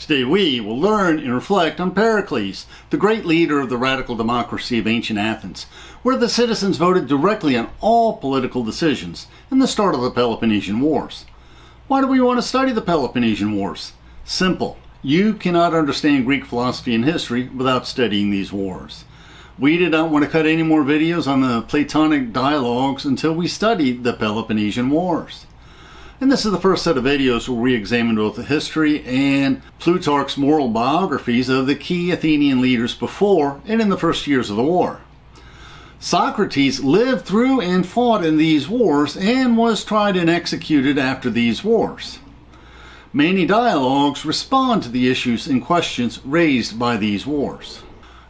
Today we will learn and reflect on Pericles, the great leader of the radical democracy of ancient Athens, where the citizens voted directly on all political decisions in the start of the Peloponnesian Wars. Why do we want to study the Peloponnesian Wars? Simple. You cannot understand Greek philosophy and history without studying these wars. We did not want to cut any more videos on the Platonic dialogues until we studied the Peloponnesian Wars. And this is the first set of videos where we examine both the history and Plutarch's moral biographies of the key Athenian leaders before and in the first years of the war. Socrates lived through and fought in these wars and was tried and executed after these wars. Many dialogues respond to the issues and questions raised by these wars.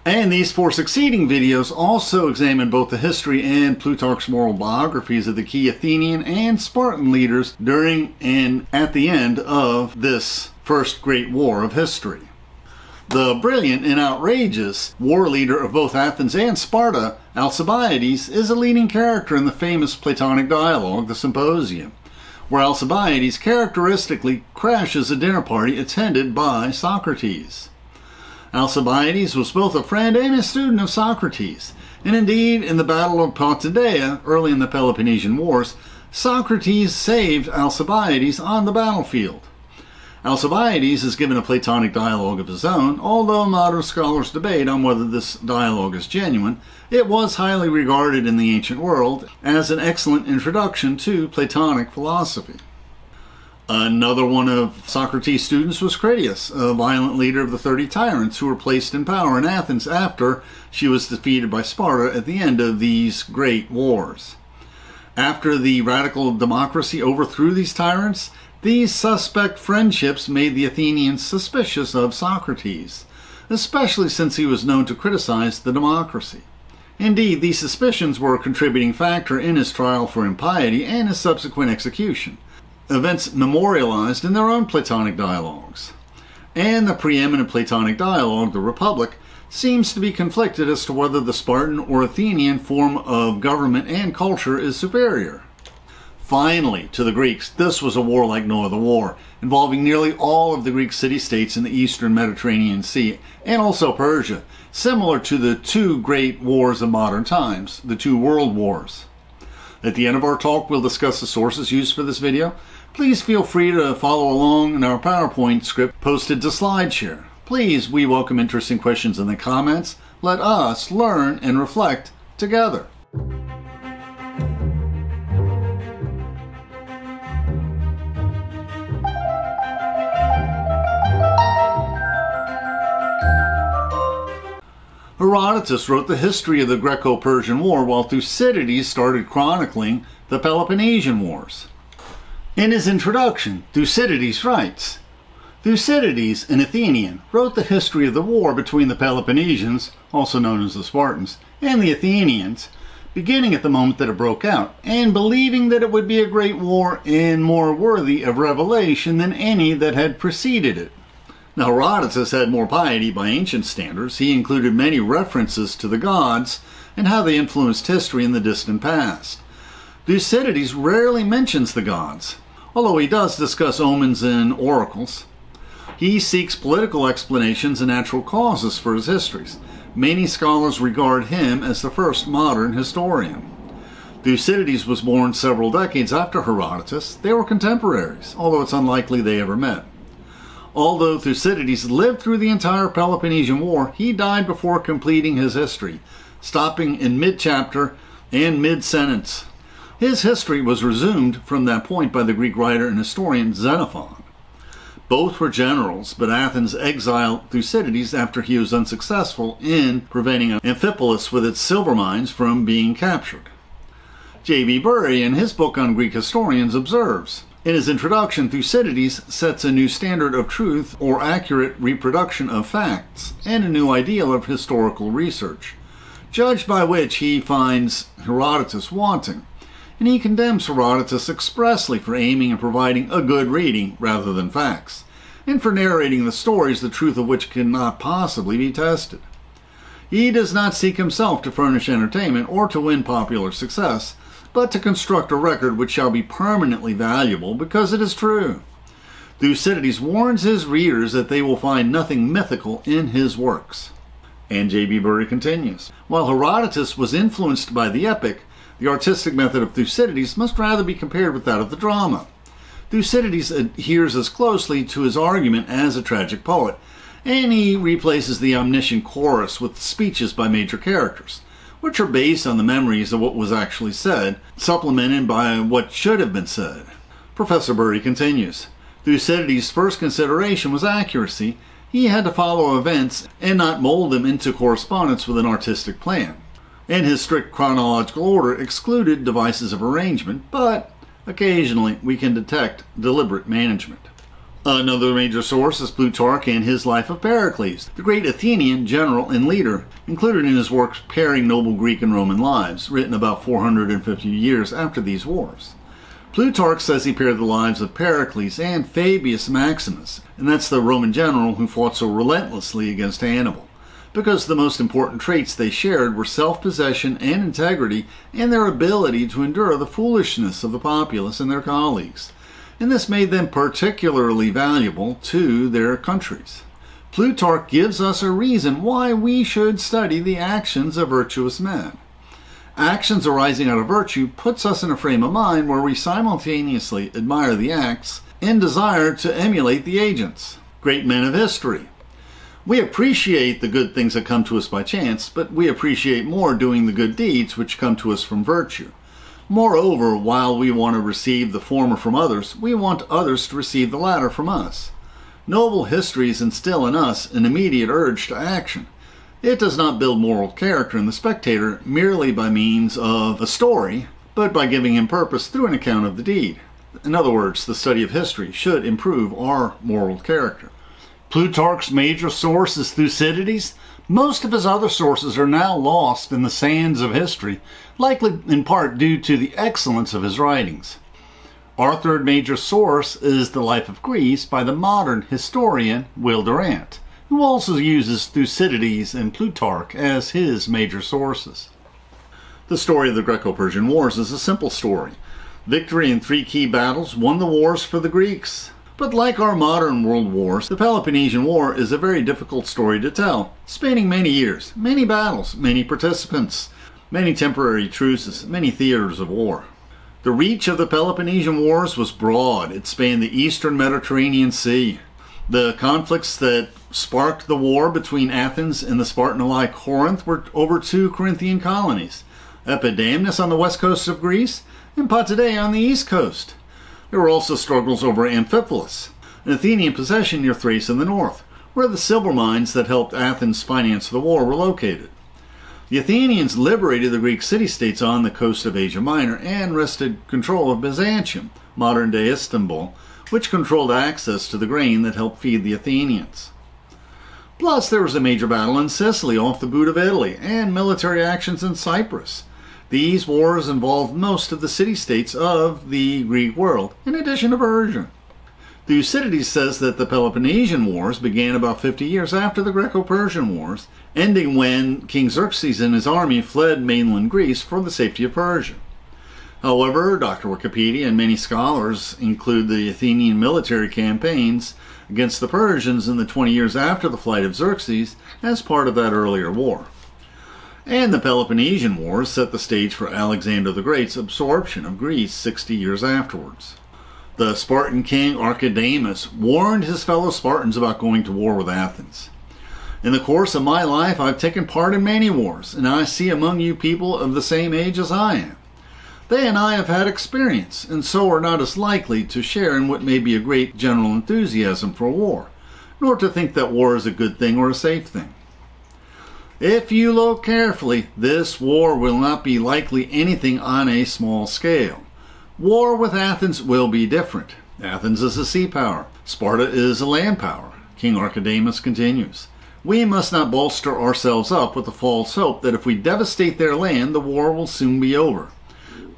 And these four succeeding videos also examine both the history and Plutarch's moral biographies of the key Athenian and Spartan leaders during and at the end of this first great war of history. The brilliant and outrageous war leader of both Athens and Sparta, Alcibiades, is a leading character in the famous Platonic dialogue, the Symposium, where Alcibiades characteristically crashes a dinner party attended by Socrates. Alcibiades was both a friend and a student of Socrates, and indeed, in the Battle of Potidaea, early in the Peloponnesian Wars, Socrates saved Alcibiades on the battlefield. Alcibiades is given a Platonic dialogue of his own, although modern scholars debate on whether this dialogue is genuine, it was highly regarded in the ancient world as an excellent introduction to Platonic philosophy. Another one of Socrates' students was Critias, a violent leader of the 30 tyrants who were placed in power in Athens after she was defeated by Sparta at the end of these great wars. After the radical democracy overthrew these tyrants, these suspect friendships made the Athenians suspicious of Socrates, especially since he was known to criticize the democracy. Indeed, these suspicions were a contributing factor in his trial for impiety and his subsequent execution events memorialized in their own Platonic dialogues. And the preeminent Platonic dialogue, the Republic, seems to be conflicted as to whether the Spartan or Athenian form of government and culture is superior. Finally, to the Greeks, this was a war like no other war, involving nearly all of the Greek city states in the eastern Mediterranean Sea and also Persia, similar to the two great wars of modern times, the two world wars. At the end of our talk, we'll discuss the sources used for this video, Please feel free to follow along in our PowerPoint script posted to SlideShare. Please, we welcome interesting questions in the comments. Let us learn and reflect together. Herodotus wrote the history of the Greco-Persian War while Thucydides started chronicling the Peloponnesian Wars. In his introduction, Thucydides writes, Thucydides, an Athenian, wrote the history of the war between the Peloponnesians, also known as the Spartans, and the Athenians, beginning at the moment that it broke out, and believing that it would be a great war and more worthy of revelation than any that had preceded it. Now, Herodotus had more piety by ancient standards. He included many references to the gods and how they influenced history in the distant past. Thucydides rarely mentions the gods, although he does discuss omens and oracles. He seeks political explanations and natural causes for his histories. Many scholars regard him as the first modern historian. Thucydides was born several decades after Herodotus. They were contemporaries, although it's unlikely they ever met. Although Thucydides lived through the entire Peloponnesian War, he died before completing his history, stopping in mid-chapter and mid-sentence. His history was resumed from that point by the Greek writer and historian Xenophon. Both were generals, but Athens exiled Thucydides after he was unsuccessful in preventing Amphipolis with its silver mines from being captured. J.B. Bury, in his book on Greek historians, observes In his introduction, Thucydides sets a new standard of truth or accurate reproduction of facts and a new ideal of historical research, judged by which he finds Herodotus wanting and he condemns Herodotus expressly for aiming and providing a good reading rather than facts, and for narrating the stories the truth of which cannot possibly be tested. He does not seek himself to furnish entertainment or to win popular success, but to construct a record which shall be permanently valuable because it is true. Thucydides warns his readers that they will find nothing mythical in his works. And J.B. Bury continues While Herodotus was influenced by the epic, the artistic method of Thucydides must rather be compared with that of the drama. Thucydides adheres as closely to his argument as a tragic poet, and he replaces the omniscient chorus with speeches by major characters, which are based on the memories of what was actually said, supplemented by what should have been said. Professor Bury continues Thucydides' first consideration was accuracy, he had to follow events and not mold them into correspondence with an artistic plan. And his strict chronological order excluded devices of arrangement, but occasionally we can detect deliberate management. Another major source is Plutarch and his Life of Pericles, the great Athenian general and leader, included in his work Pairing Noble Greek and Roman Lives, written about 450 years after these wars. Plutarch says he paired the lives of Pericles and Fabius Maximus, and that's the Roman general who fought so relentlessly against Hannibal, because the most important traits they shared were self possession and integrity, and their ability to endure the foolishness of the populace and their colleagues. And this made them particularly valuable to their countries. Plutarch gives us a reason why we should study the actions of virtuous men. Actions arising out of virtue puts us in a frame of mind where we simultaneously admire the acts and desire to emulate the agents. Great men of history. We appreciate the good things that come to us by chance, but we appreciate more doing the good deeds which come to us from virtue. Moreover, while we want to receive the former from others, we want others to receive the latter from us. Noble histories instill in us an immediate urge to action. It does not build moral character in the spectator merely by means of a story, but by giving him purpose through an account of the deed. In other words, the study of history should improve our moral character. Plutarch's major source is Thucydides. Most of his other sources are now lost in the sands of history, likely in part due to the excellence of his writings. Our third major source is The Life of Greece by the modern historian Will Durant who also uses Thucydides and Plutarch as his major sources. The story of the Greco Persian Wars is a simple story. Victory in three key battles won the wars for the Greeks. But like our modern world wars, the Peloponnesian War is a very difficult story to tell, spanning many years, many battles, many participants, many temporary truces, many theaters of war. The reach of the Peloponnesian Wars was broad. It spanned the eastern Mediterranean Sea. The conflicts that sparked the war between Athens and the Spartan ally Corinth were over two Corinthian colonies Epidamnus on the west coast of Greece and Potidaea on the east coast. There were also struggles over Amphipolis, an Athenian possession near Thrace in the north, where the silver mines that helped Athens finance the war were located. The Athenians liberated the Greek city states on the coast of Asia Minor and wrested control of Byzantium, modern day Istanbul, which controlled access to the grain that helped feed the Athenians. Plus, there was a major battle in Sicily off the boot of Italy and military actions in Cyprus. These wars involved most of the city states of the Greek world, in addition to Persia. Thucydides says that the Peloponnesian Wars began about 50 years after the Greco Persian Wars, ending when King Xerxes and his army fled mainland Greece for the safety of Persia. However, Dr. Wikipedia and many scholars include the Athenian military campaigns against the Persians in the 20 years after the flight of Xerxes as part of that earlier war. And the Peloponnesian Wars set the stage for Alexander the Great's absorption of Greece 60 years afterwards. The Spartan king Archidamus warned his fellow Spartans about going to war with Athens. In the course of my life, I've taken part in many wars, and I see among you people of the same age as I am. They and I have had experience, and so are not as likely to share in what may be a great general enthusiasm for war, nor to think that war is a good thing or a safe thing. If you look carefully, this war will not be likely anything on a small scale. War with Athens will be different. Athens is a sea power, Sparta is a land power. King Archidamus continues. We must not bolster ourselves up with the false hope that if we devastate their land, the war will soon be over.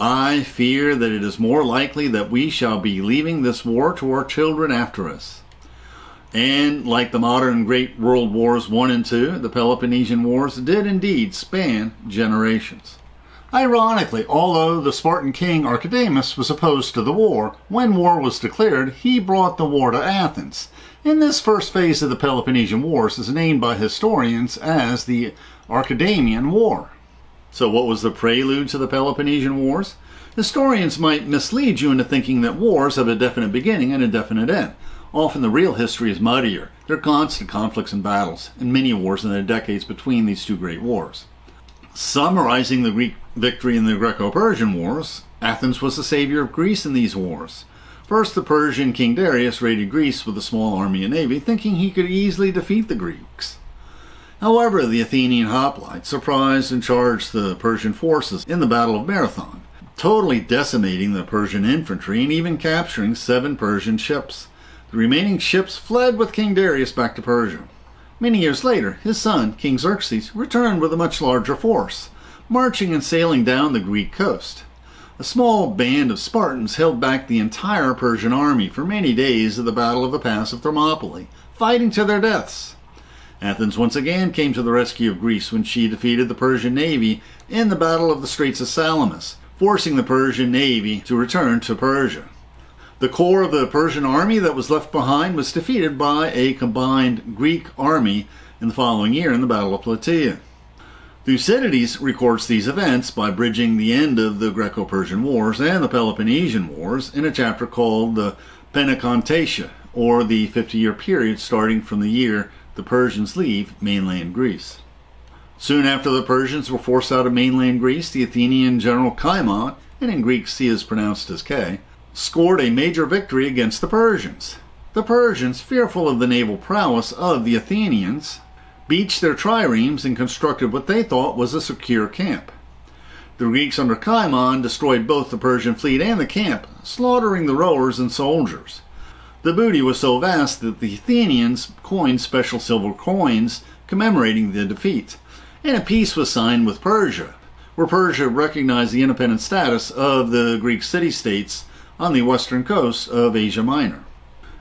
I fear that it is more likely that we shall be leaving this war to our children after us. And like the modern great world wars 1 and 2, the Peloponnesian Wars did indeed span generations. Ironically, although the Spartan king Archidamus was opposed to the war, when war was declared, he brought the war to Athens. In this first phase of the Peloponnesian Wars is named by historians as the Archidamian War. So what was the prelude to the Peloponnesian Wars? Historians might mislead you into thinking that wars have a definite beginning and a definite end. Often the real history is muddier. There are constant conflicts and battles, and many wars in the decades between these two great wars. Summarizing the Greek victory in the Greco Persian Wars, Athens was the savior of Greece in these wars. First, the Persian king Darius raided Greece with a small army and navy, thinking he could easily defeat the Greeks. However, the Athenian hoplites surprised and charged the Persian forces in the Battle of Marathon, totally decimating the Persian infantry and even capturing seven Persian ships. The remaining ships fled with King Darius back to Persia. Many years later, his son, King Xerxes, returned with a much larger force, marching and sailing down the Greek coast. A small band of Spartans held back the entire Persian army for many days at the Battle of the Pass of Thermopylae, fighting to their deaths. Athens once again came to the rescue of Greece when she defeated the Persian navy in the Battle of the Straits of Salamis, forcing the Persian navy to return to Persia. The core of the Persian army that was left behind was defeated by a combined Greek army in the following year in the Battle of Plataea. Thucydides records these events by bridging the end of the Greco Persian Wars and the Peloponnesian Wars in a chapter called the Pentecontaetia, or the 50 year period starting from the year the Persians leave mainland Greece. Soon after the Persians were forced out of mainland Greece, the Athenian general Cimon, and in Greek C is pronounced as K, scored a major victory against the Persians. The Persians, fearful of the naval prowess of the Athenians, beached their triremes and constructed what they thought was a secure camp. The Greeks under Cimon destroyed both the Persian fleet and the camp, slaughtering the rowers and soldiers. The booty was so vast that the Athenians coined special silver coins commemorating the defeat, and a peace was signed with Persia, where Persia recognized the independent status of the Greek city states on the western coast of Asia Minor.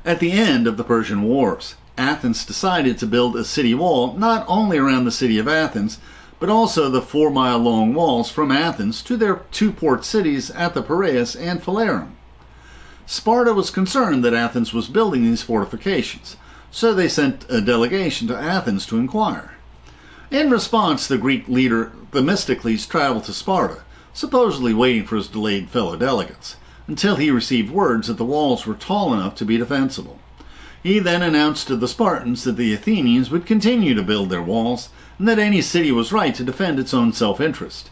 At the end of the Persian Wars, Athens decided to build a city wall not only around the city of Athens, but also the four mile long walls from Athens to their two port cities at the Piraeus and Phalerum. Sparta was concerned that Athens was building these fortifications, so they sent a delegation to Athens to inquire. In response, the Greek leader Themistocles traveled to Sparta, supposedly waiting for his delayed fellow delegates until he received words that the walls were tall enough to be defensible. He then announced to the Spartans that the Athenians would continue to build their walls, and that any city was right to defend its own self interest.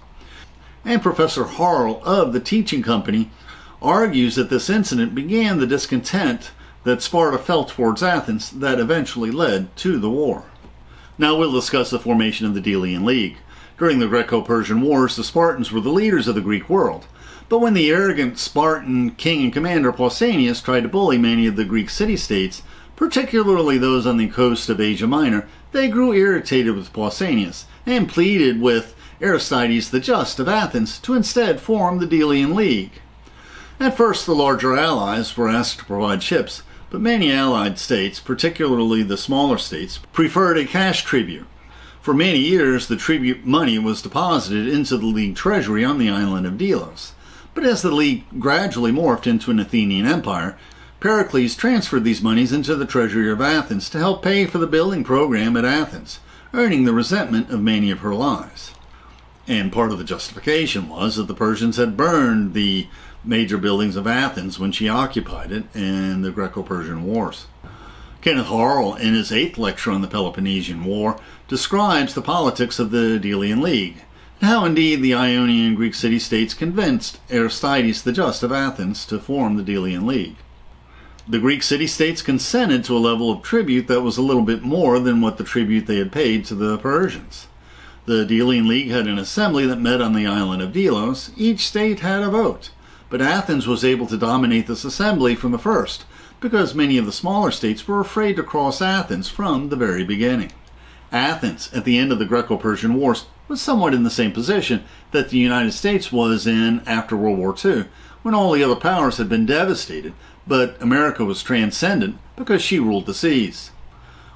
And Professor Harl of the Teaching Company argues that this incident began the discontent that Sparta felt towards Athens that eventually led to the war. Now we'll discuss the formation of the Delian League. During the Greco Persian Wars, the Spartans were the leaders of the Greek world. But when the arrogant Spartan king and commander Pausanias tried to bully many of the Greek city states, particularly those on the coast of Asia Minor, they grew irritated with Pausanias and pleaded with Aristides the Just of Athens to instead form the Delian League. At first, the larger allies were asked to provide ships, but many allied states, particularly the smaller states, preferred a cash tribute. For many years, the tribute money was deposited into the League treasury on the island of Delos. But as the League gradually morphed into an Athenian empire, Pericles transferred these monies into the treasury of Athens to help pay for the building program at Athens, earning the resentment of many of her allies. And part of the justification was that the Persians had burned the major buildings of Athens when she occupied it in the Greco Persian Wars. Kenneth Harl, in his eighth lecture on the Peloponnesian War, describes the politics of the Delian League how indeed the Ionian Greek city states convinced Aristides the Just of Athens to form the Delian League. The Greek city states consented to a level of tribute that was a little bit more than what the tribute they had paid to the Persians. The Delian League had an assembly that met on the island of Delos. Each state had a vote, but Athens was able to dominate this assembly from the first, because many of the smaller states were afraid to cross Athens from the very beginning. Athens, at the end of the Greco Persian Wars, was somewhat in the same position that the United States was in after World War II, when all the other powers had been devastated, but America was transcendent because she ruled the seas.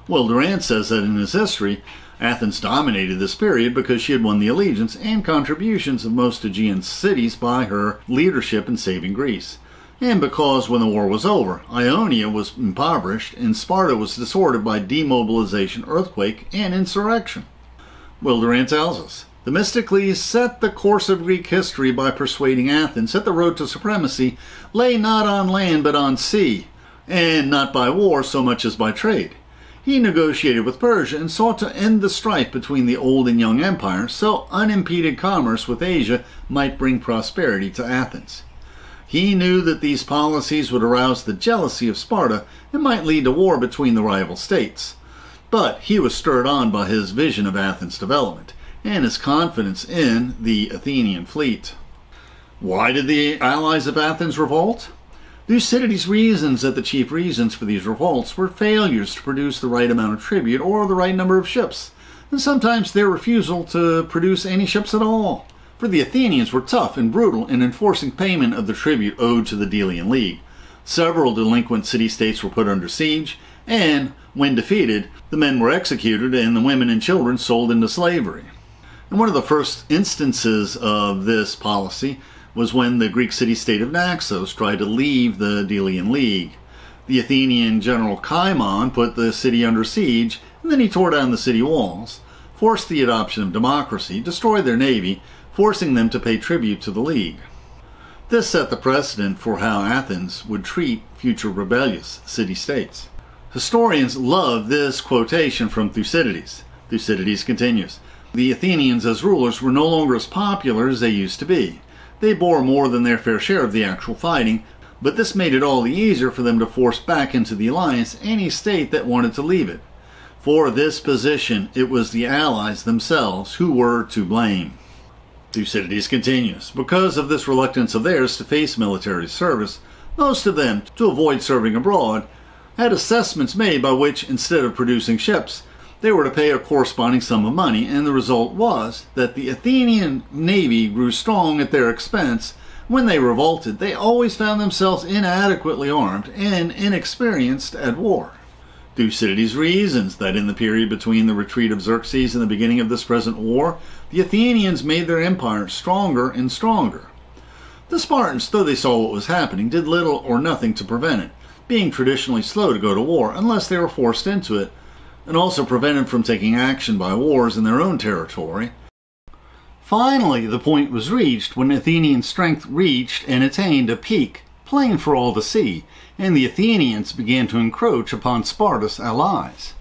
Will, Durant says that in his history, Athens dominated this period because she had won the allegiance and contributions of most Aegean cities by her leadership in saving Greece, and because when the war was over, Ionia was impoverished and Sparta was disordered by demobilization, earthquake, and insurrection. Will Durant tells us Themistocles set the course of Greek history by persuading Athens that the road to supremacy lay not on land but on sea, and not by war so much as by trade. He negotiated with Persia and sought to end the strife between the old and young empires so unimpeded commerce with Asia might bring prosperity to Athens. He knew that these policies would arouse the jealousy of Sparta and might lead to war between the rival states. But he was stirred on by his vision of Athens' development and his confidence in the Athenian fleet. Why did the allies of Athens revolt? Thucydides reasons that the chief reasons for these revolts were failures to produce the right amount of tribute or the right number of ships, and sometimes their refusal to produce any ships at all. For the Athenians were tough and brutal in enforcing payment of the tribute owed to the Delian League. Several delinquent city states were put under siege, and, when defeated, the men were executed and the women and children sold into slavery. And one of the first instances of this policy was when the Greek city state of Naxos tried to leave the Delian League. The Athenian general Cimon put the city under siege, and then he tore down the city walls, forced the adoption of democracy, destroyed their navy, forcing them to pay tribute to the League. This set the precedent for how Athens would treat future rebellious city states. Historians love this quotation from Thucydides. Thucydides continues The Athenians as rulers were no longer as popular as they used to be. They bore more than their fair share of the actual fighting, but this made it all the easier for them to force back into the alliance any state that wanted to leave it. For this position, it was the allies themselves who were to blame. Thucydides continues Because of this reluctance of theirs to face military service, most of them, to avoid serving abroad, had assessments made by which, instead of producing ships, they were to pay a corresponding sum of money, and the result was that the Athenian navy grew strong at their expense. When they revolted, they always found themselves inadequately armed and inexperienced at war. Thucydides reasons that in the period between the retreat of Xerxes and the beginning of this present war, the Athenians made their empire stronger and stronger. The Spartans, though they saw what was happening, did little or nothing to prevent it, being traditionally slow to go to war unless they were forced into it, and also prevented from taking action by wars in their own territory. Finally, the point was reached when Athenian strength reached and attained a peak, plain for all to see, and the Athenians began to encroach upon Sparta's allies.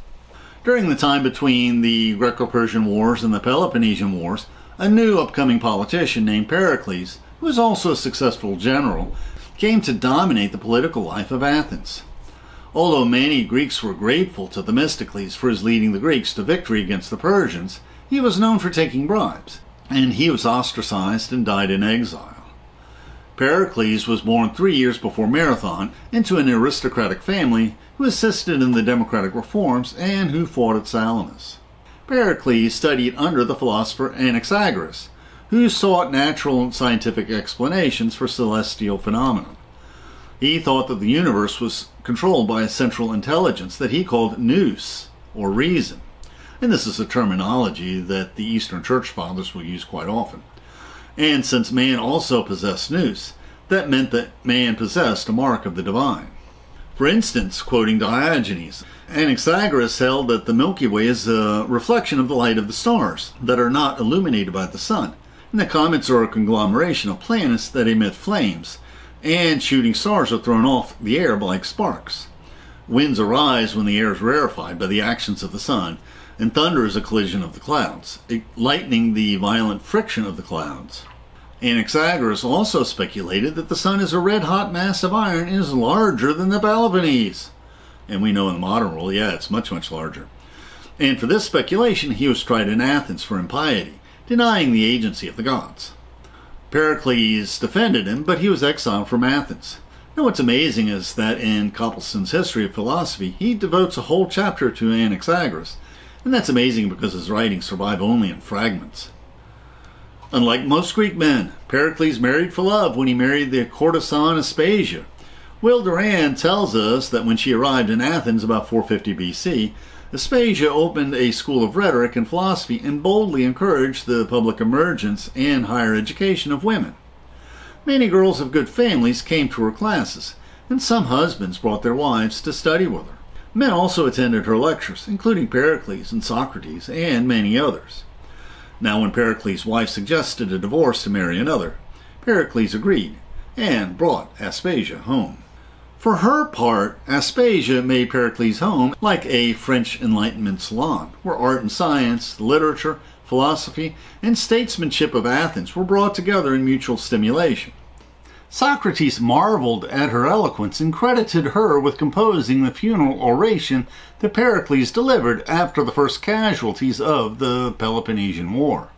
During the time between the Greco Persian Wars and the Peloponnesian Wars, a new upcoming politician named Pericles, who was also a successful general, came to dominate the political life of Athens. Although many Greeks were grateful to Themistocles for his leading the Greeks to victory against the Persians, he was known for taking bribes, and he was ostracized and died in exile. Pericles was born three years before Marathon into an aristocratic family who assisted in the democratic reforms and who fought at Salamis. Pericles studied under the philosopher Anaxagoras, who sought natural and scientific explanations for celestial phenomena. He thought that the universe was controlled by a central intelligence that he called nous, or reason. And this is a terminology that the Eastern Church Fathers will use quite often. And since man also possessed nous, that meant that man possessed a mark of the divine. For instance, quoting Diogenes, Anaxagoras held that the Milky Way is a reflection of the light of the stars that are not illuminated by the sun, and the comets are a conglomeration of planets that emit flames, and shooting stars are thrown off the air like sparks. Winds arise when the air is rarefied by the actions of the sun, and thunder is a collision of the clouds, eh, lightening the violent friction of the clouds. Anaxagoras also speculated that the sun is a red hot mass of iron and is larger than the Peloponnese. And we know in the modern world, yeah, it's much, much larger. And for this speculation, he was tried in Athens for impiety, denying the agency of the gods. Pericles defended him, but he was exiled from Athens. Now, what's amazing is that in Copleston's History of Philosophy, he devotes a whole chapter to Anaxagoras, and that's amazing because his writings survive only in fragments. Unlike most Greek men, Pericles married for love when he married the courtesan Aspasia. Will Durant tells us that when she arrived in Athens about 450 BC, Aspasia opened a school of rhetoric and philosophy and boldly encouraged the public emergence and higher education of women. Many girls of good families came to her classes, and some husbands brought their wives to study with her. Men also attended her lectures, including Pericles and Socrates and many others. Now, when Pericles' wife suggested a divorce to marry another, Pericles agreed and brought Aspasia home. For her part, Aspasia made Pericles' home like a French Enlightenment salon, where art and science, literature, philosophy, and statesmanship of Athens were brought together in mutual stimulation. Socrates marveled at her eloquence and credited her with composing the funeral oration that Pericles delivered after the first casualties of the Peloponnesian War.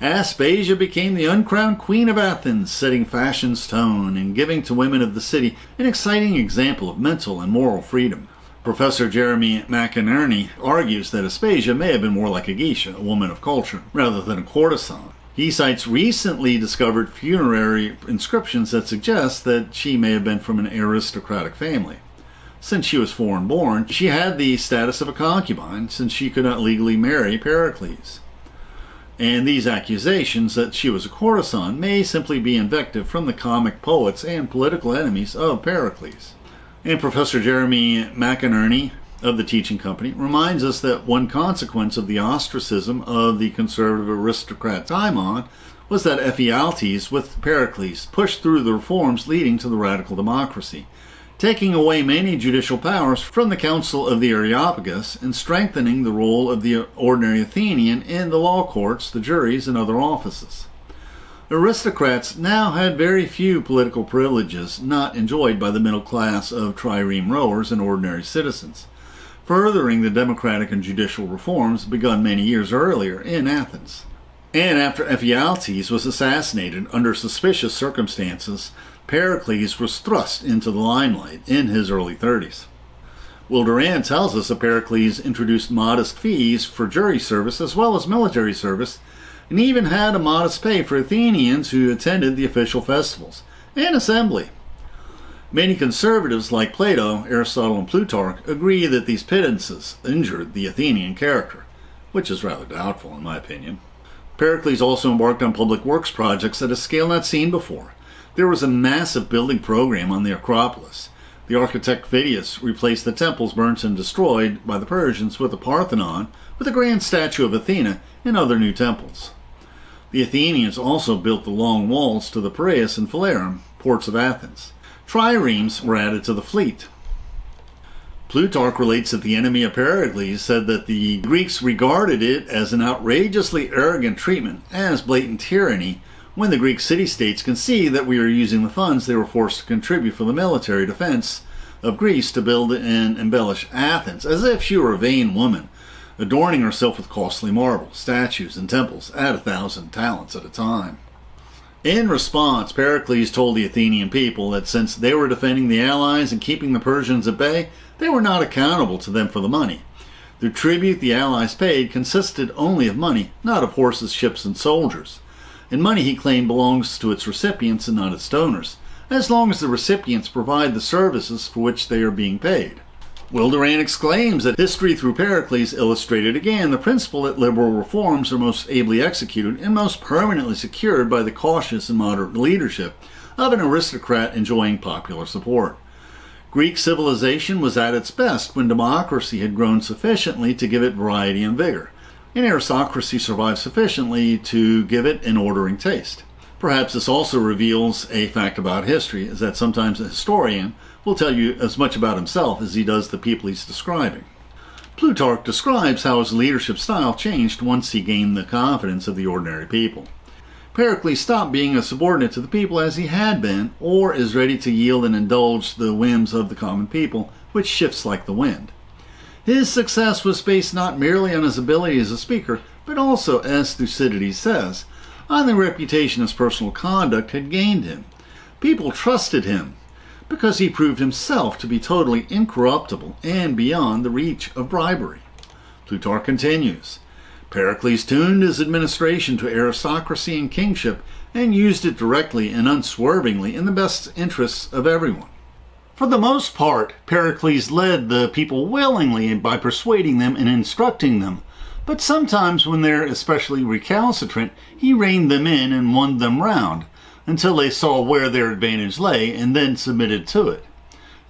Aspasia became the uncrowned queen of Athens, setting fashion's tone and giving to women of the city an exciting example of mental and moral freedom. Professor Jeremy McInerney argues that Aspasia may have been more like a geisha, a woman of culture, rather than a courtesan. He cites recently discovered funerary inscriptions that suggest that she may have been from an aristocratic family. Since she was foreign born, she had the status of a concubine since she could not legally marry Pericles and these accusations that she was a courtesan may simply be invective from the comic poets and political enemies of Pericles. And Professor Jeremy McInerney of the Teaching Company reminds us that one consequence of the ostracism of the conservative aristocrat Cimon was that Ephialtes, with Pericles, pushed through the reforms leading to the radical democracy taking away many judicial powers from the Council of the Areopagus and strengthening the role of the ordinary Athenian in the law courts, the juries, and other offices. Aristocrats now had very few political privileges not enjoyed by the middle class of trireme rowers and ordinary citizens, furthering the democratic and judicial reforms begun many years earlier in Athens. And after Ephialtes was assassinated under suspicious circumstances, Pericles was thrust into the limelight in his early 30s. Will Durant tells us that Pericles introduced modest fees for jury service as well as military service, and even had a modest pay for Athenians who attended the official festivals and assembly. Many conservatives like Plato, Aristotle, and Plutarch agree that these pittances injured the Athenian character, which is rather doubtful in my opinion. Pericles also embarked on public works projects at a scale not seen before, there was a massive building program on the Acropolis. The architect Phidias replaced the temples burnt and destroyed by the Persians with the Parthenon, with a grand statue of Athena, and other new temples. The Athenians also built the long walls to the Piraeus and Phalerum, ports of Athens. Triremes were added to the fleet. Plutarch relates that the enemy of Pericles said that the Greeks regarded it as an outrageously arrogant treatment, as blatant tyranny, when the Greek city states can see that we are using the funds they were forced to contribute for the military defense of Greece to build and embellish Athens, as if she were a vain woman, adorning herself with costly marble, statues, and temples at a thousand talents at a time. In response, Pericles told the Athenian people that since they were defending the allies and keeping the Persians at bay, they were not accountable to them for the money. The tribute the allies paid consisted only of money, not of horses, ships, and soldiers and money he claimed belongs to its recipients and not its donors, as long as the recipients provide the services for which they are being paid. Will Durant exclaims that history through Pericles illustrated again the principle that liberal reforms are most ably executed and most permanently secured by the cautious and moderate leadership of an aristocrat enjoying popular support. Greek civilization was at its best when democracy had grown sufficiently to give it variety and vigor and aristocracy survived sufficiently to give it an ordering taste. Perhaps this also reveals a fact about history, is that sometimes a historian will tell you as much about himself as he does the people he's describing. Plutarch describes how his leadership style changed once he gained the confidence of the ordinary people. Pericles stopped being a subordinate to the people as he had been, or is ready to yield and indulge the whims of the common people, which shifts like the wind. His success was based not merely on his ability as a speaker, but also, as Thucydides says, on the reputation his personal conduct had gained him. People trusted him because he proved himself to be totally incorruptible and beyond the reach of bribery. Plutarch continues Pericles tuned his administration to aristocracy and kingship and used it directly and unswervingly in the best interests of everyone. For the most part, Pericles led the people willingly by persuading them and instructing them, but sometimes when they're especially recalcitrant, he reined them in and won them round, until they saw where their advantage lay and then submitted to it.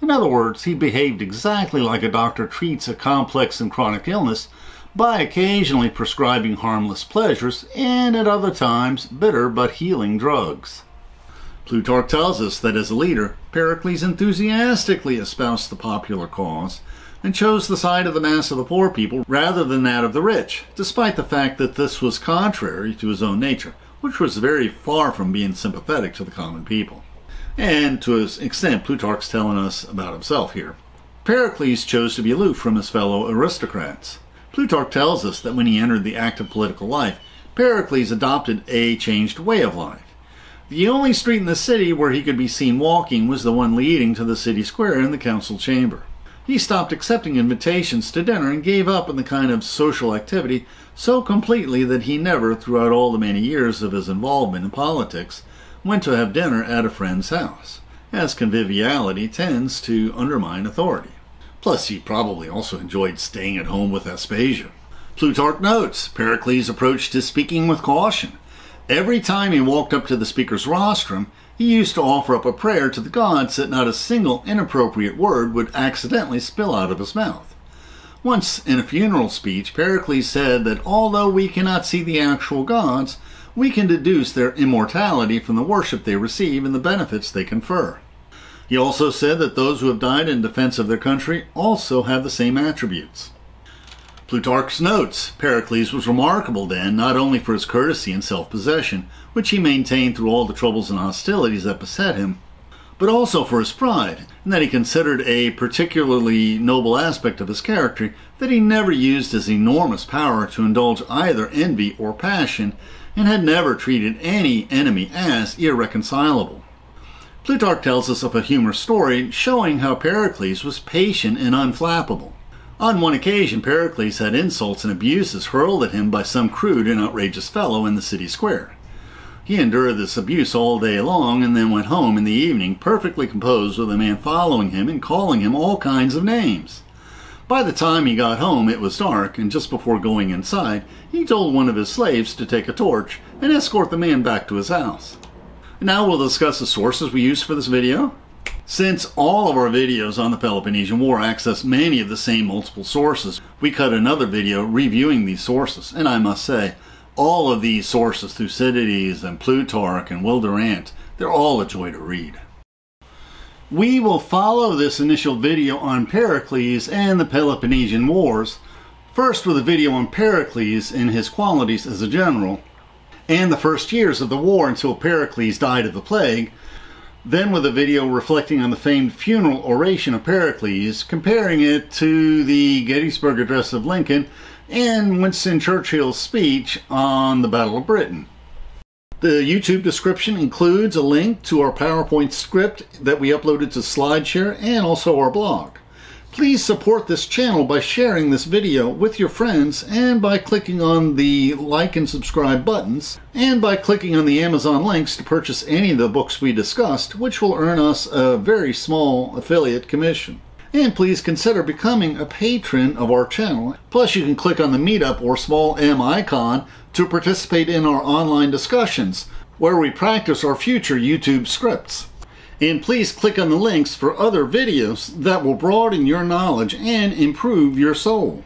In other words, he behaved exactly like a doctor treats a complex and chronic illness by occasionally prescribing harmless pleasures and at other times bitter but healing drugs. Plutarch tells us that as a leader, Pericles enthusiastically espoused the popular cause and chose the side of the mass of the poor people rather than that of the rich, despite the fact that this was contrary to his own nature, which was very far from being sympathetic to the common people. And to an extent, Plutarch's telling us about himself here. Pericles chose to be aloof from his fellow aristocrats. Plutarch tells us that when he entered the active political life, Pericles adopted a changed way of life. The only street in the city where he could be seen walking was the one leading to the city square and the council chamber. He stopped accepting invitations to dinner and gave up on the kind of social activity so completely that he never, throughout all the many years of his involvement in politics, went to have dinner at a friend's house, as conviviality tends to undermine authority. Plus, he probably also enjoyed staying at home with Aspasia. Plutarch notes Pericles approached his speaking with caution. Every time he walked up to the speaker's rostrum, he used to offer up a prayer to the gods that not a single inappropriate word would accidentally spill out of his mouth. Once, in a funeral speech, Pericles said that although we cannot see the actual gods, we can deduce their immortality from the worship they receive and the benefits they confer. He also said that those who have died in defense of their country also have the same attributes. Plutarch's notes Pericles was remarkable then, not only for his courtesy and self possession, which he maintained through all the troubles and hostilities that beset him, but also for his pride, and that he considered a particularly noble aspect of his character that he never used his enormous power to indulge either envy or passion, and had never treated any enemy as irreconcilable. Plutarch tells us of a humorous story showing how Pericles was patient and unflappable. On one occasion, Pericles had insults and abuses hurled at him by some crude and outrageous fellow in the city square. He endured this abuse all day long and then went home in the evening perfectly composed with a man following him and calling him all kinds of names. By the time he got home, it was dark, and just before going inside, he told one of his slaves to take a torch and escort the man back to his house. Now we'll discuss the sources we used for this video. Since all of our videos on the Peloponnesian War access many of the same multiple sources, we cut another video reviewing these sources, and I must say, all of these sources, Thucydides and Plutarch and Will Durant, they're all a joy to read. We will follow this initial video on Pericles and the Peloponnesian Wars, first with a video on Pericles and his qualities as a general, and the first years of the war until Pericles died of the plague, then with a video reflecting on the famed funeral oration of Pericles, comparing it to the Gettysburg Address of Lincoln and Winston Churchill's speech on the Battle of Britain. The YouTube description includes a link to our PowerPoint script that we uploaded to SlideShare and also our blog. Please support this channel by sharing this video with your friends and by clicking on the like and subscribe buttons and by clicking on the Amazon links to purchase any of the books we discussed, which will earn us a very small affiliate commission. And please consider becoming a patron of our channel. Plus, you can click on the Meetup or small M icon to participate in our online discussions, where we practice our future YouTube scripts. And please click on the links for other videos that will broaden your knowledge and improve your soul.